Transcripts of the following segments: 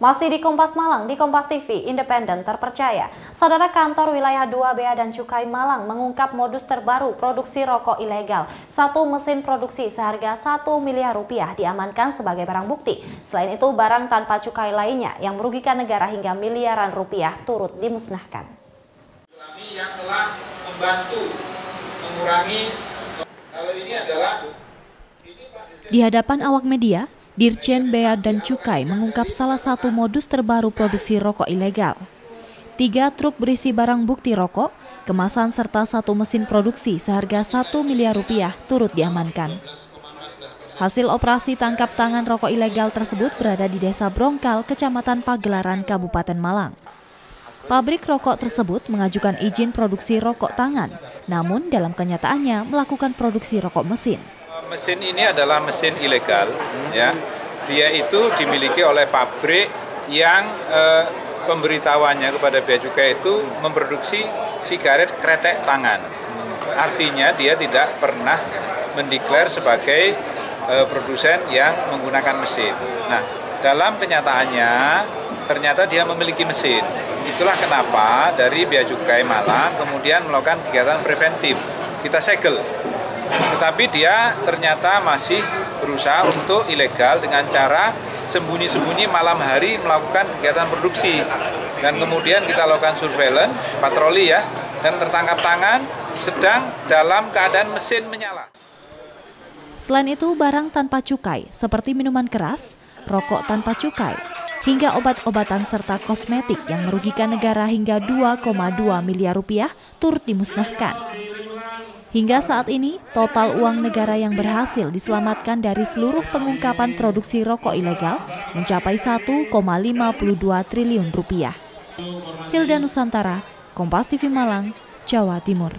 Masih di Kompas Malang, di Kompas TV, independen terpercaya. Saudara kantor wilayah 2 Bea dan Cukai Malang mengungkap modus terbaru produksi rokok ilegal. Satu mesin produksi seharga 1 miliar rupiah diamankan sebagai barang bukti. Selain itu, barang tanpa cukai lainnya yang merugikan negara hingga miliaran rupiah turut dimusnahkan. Kami yang telah membantu mengurangi, kalau ini adalah... Di hadapan awak media, Dirjen Bea dan Cukai mengungkap salah satu modus terbaru produksi rokok ilegal. Tiga truk berisi barang bukti rokok, kemasan serta satu mesin produksi seharga 1 miliar rupiah turut diamankan. Hasil operasi tangkap tangan rokok ilegal tersebut berada di Desa Brongkal, Kecamatan Pagelaran, Kabupaten Malang. Pabrik rokok tersebut mengajukan izin produksi rokok tangan, namun dalam kenyataannya melakukan produksi rokok mesin. Mesin ini adalah mesin ilegal, ya. Dia itu dimiliki oleh pabrik yang eh, pemberitahuannya kepada bea cukai itu memproduksi sigaret kretek tangan. Artinya dia tidak pernah mendeklar sebagai eh, produsen yang menggunakan mesin. Nah, dalam kenyataannya ternyata dia memiliki mesin. Itulah kenapa dari bea cukai Malang kemudian melakukan kegiatan preventif. Kita segel tetapi dia ternyata masih berusaha untuk ilegal dengan cara sembunyi-sembunyi malam hari melakukan kegiatan produksi dan kemudian kita lakukan surveillance patroli ya dan tertangkap tangan sedang dalam keadaan mesin menyala. Selain itu barang tanpa cukai seperti minuman keras, rokok tanpa cukai, hingga obat-obatan serta kosmetik yang merugikan negara hingga 2,2 miliar rupiah turut dimusnahkan. Hingga saat ini, total uang negara yang berhasil diselamatkan dari seluruh pengungkapan produksi rokok ilegal mencapai 1,52 triliun rupiah. Hilda Nusantara, Kompas TV Malang, Jawa Timur.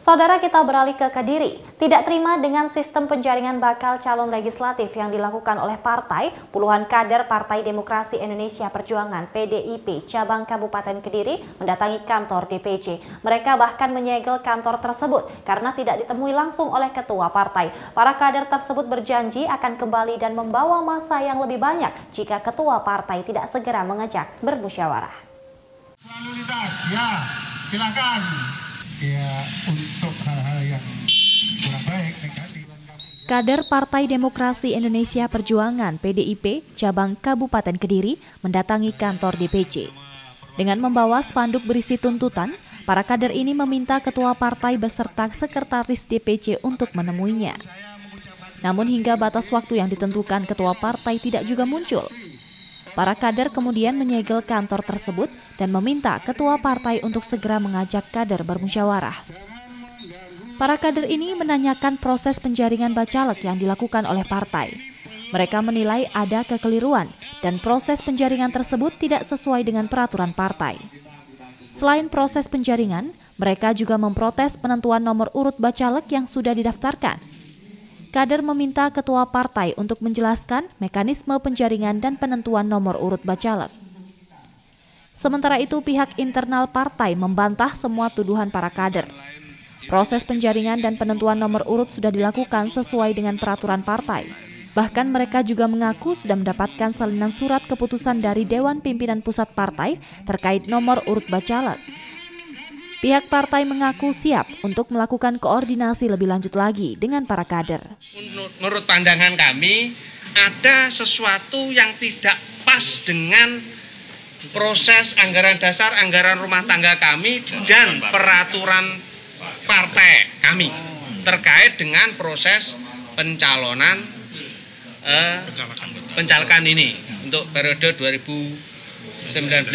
Saudara kita beralih ke Kediri. Tidak terima dengan sistem penjaringan bakal calon legislatif yang dilakukan oleh partai, puluhan kader Partai Demokrasi Indonesia Perjuangan PDIP cabang Kabupaten Kediri mendatangi kantor DPC. Mereka bahkan menyegel kantor tersebut karena tidak ditemui langsung oleh ketua partai. Para kader tersebut berjanji akan kembali dan membawa masa yang lebih banyak jika ketua partai tidak segera mengajak bermusyawarah. Lalu lintas, ya, silakan ya untuk hal-hal yang kurang baik negatif. Kader Partai Demokrasi Indonesia Perjuangan PDIP cabang Kabupaten Kediri mendatangi kantor DPC. Dengan membawa spanduk berisi tuntutan, para kader ini meminta ketua partai beserta sekretaris DPC untuk menemuinya. Namun hingga batas waktu yang ditentukan ketua partai tidak juga muncul. Para kader kemudian menyegel kantor tersebut dan meminta ketua partai untuk segera mengajak kader bermusyawarah. Para kader ini menanyakan proses penjaringan bacalek yang dilakukan oleh partai. Mereka menilai ada kekeliruan dan proses penjaringan tersebut tidak sesuai dengan peraturan partai. Selain proses penjaringan, mereka juga memprotes penentuan nomor urut bacalek yang sudah didaftarkan kader meminta ketua partai untuk menjelaskan mekanisme penjaringan dan penentuan nomor urut bacalek. Sementara itu, pihak internal partai membantah semua tuduhan para kader. Proses penjaringan dan penentuan nomor urut sudah dilakukan sesuai dengan peraturan partai. Bahkan mereka juga mengaku sudah mendapatkan salinan surat keputusan dari Dewan Pimpinan Pusat Partai terkait nomor urut bacalek. Pihak partai mengaku siap untuk melakukan koordinasi lebih lanjut lagi dengan para kader. Menurut pandangan kami, ada sesuatu yang tidak pas dengan proses anggaran dasar, anggaran rumah tangga kami, dan peraturan partai kami terkait dengan proses pencalonan eh, pencalekan ini untuk periode 2000 19.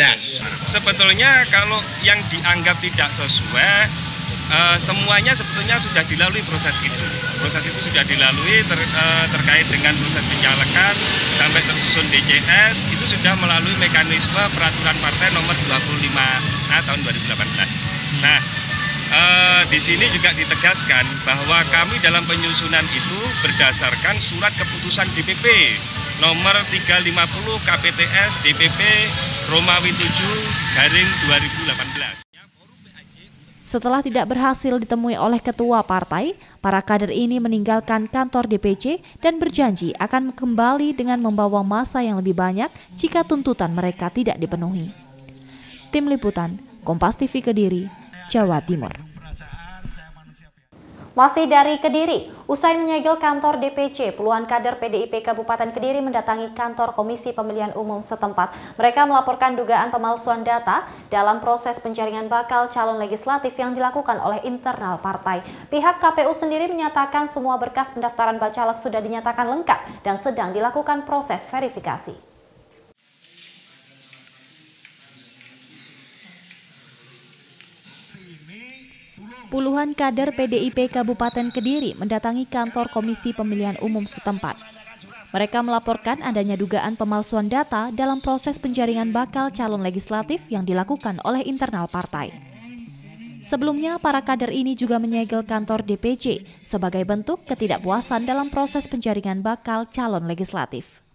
Sebetulnya kalau yang dianggap tidak sesuai uh, semuanya sebetulnya sudah dilalui proses itu. Proses itu sudah dilalui ter, uh, terkait dengan proses pencalekan sampai tersusun DCS itu sudah melalui mekanisme peraturan partai nomor 25 nah, tahun 2018. Nah, uh, di sini juga ditegaskan bahwa kami dalam penyusunan itu berdasarkan surat keputusan DPP nomor 350 KPTS DPP Romawi 7 garing 2018. Setelah tidak berhasil ditemui oleh ketua partai, para kader ini meninggalkan kantor DPC dan berjanji akan kembali dengan membawa masa yang lebih banyak jika tuntutan mereka tidak dipenuhi. Tim Liputan, Kompas TV Kediri, Jawa Timur. Masih dari Kediri, usai menyegel kantor DPC, puluhan kader PDIP Kabupaten Kediri mendatangi kantor Komisi Pemilihan Umum setempat. Mereka melaporkan dugaan pemalsuan data dalam proses penjaringan bakal calon legislatif yang dilakukan oleh internal partai. Pihak KPU sendiri menyatakan semua berkas pendaftaran bacalek sudah dinyatakan lengkap dan sedang dilakukan proses verifikasi. Puluhan kader PDIP Kabupaten Kediri mendatangi kantor Komisi Pemilihan Umum setempat. Mereka melaporkan adanya dugaan pemalsuan data dalam proses penjaringan bakal calon legislatif yang dilakukan oleh internal partai. Sebelumnya, para kader ini juga menyegel kantor DPC sebagai bentuk ketidakpuasan dalam proses penjaringan bakal calon legislatif.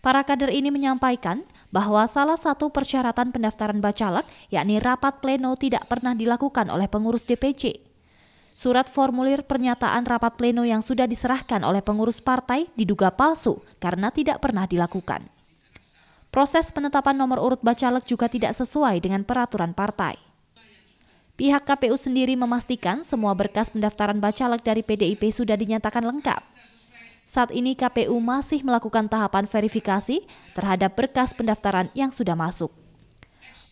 Para kader ini menyampaikan bahwa salah satu persyaratan pendaftaran bacalek yakni rapat pleno tidak pernah dilakukan oleh pengurus DPC. Surat formulir pernyataan rapat pleno yang sudah diserahkan oleh pengurus partai diduga palsu karena tidak pernah dilakukan. Proses penetapan nomor urut bacalek juga tidak sesuai dengan peraturan partai. Pihak KPU sendiri memastikan semua berkas pendaftaran bacalek dari PDIP sudah dinyatakan lengkap. Saat ini KPU masih melakukan tahapan verifikasi terhadap berkas pendaftaran yang sudah masuk.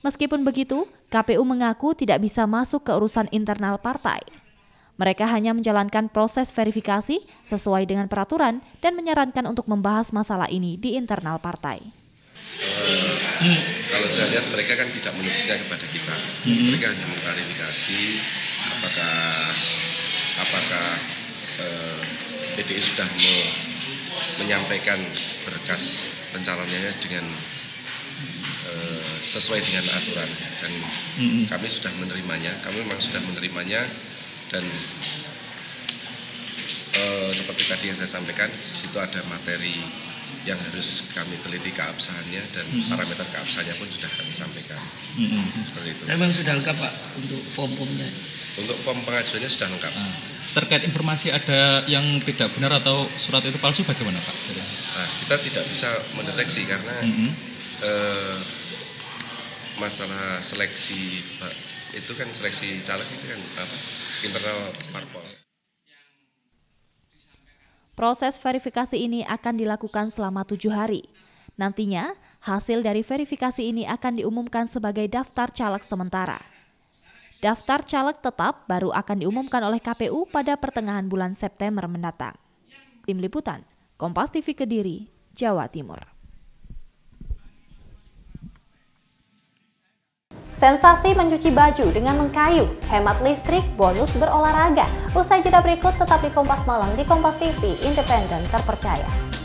Meskipun begitu, KPU mengaku tidak bisa masuk ke urusan internal partai. Mereka hanya menjalankan proses verifikasi sesuai dengan peraturan dan menyarankan untuk membahas masalah ini di internal partai. Uh, kalau saya lihat mereka kan tidak menuntutnya kepada kita, hmm. mereka hanya mengklarifikasi apakah apakah uh, PDI sudah me menyampaikan berkas pencalonannya dengan e, sesuai dengan aturan dan mm-hmm. kami sudah menerimanya kami memang sudah menerimanya dan e, seperti tadi yang saya sampaikan situ ada materi yang harus kami teliti keabsahannya dan mm-hmm. parameter keabsahannya pun sudah kami sampaikan mm-hmm. seperti itu. Memang sudah lengkap pak untuk form-formnya. Untuk form pengajuannya sudah lengkap. Ah terkait informasi ada yang tidak benar atau surat itu palsu bagaimana Pak? Nah, kita tidak bisa mendeteksi karena mm -hmm. eh, masalah seleksi itu kan seleksi caleg itu kan apa, internal parpol. Proses verifikasi ini akan dilakukan selama tujuh hari. Nantinya, hasil dari verifikasi ini akan diumumkan sebagai daftar caleg sementara. Daftar caleg tetap baru akan diumumkan oleh KPU pada pertengahan bulan September mendatang. Tim Liputan, Kompas TV Kediri, Jawa Timur. Sensasi mencuci baju dengan mengkayu, hemat listrik, bonus berolahraga. Usai jeda berikut tetap di Kompas Malam di Kompas TV, independen terpercaya.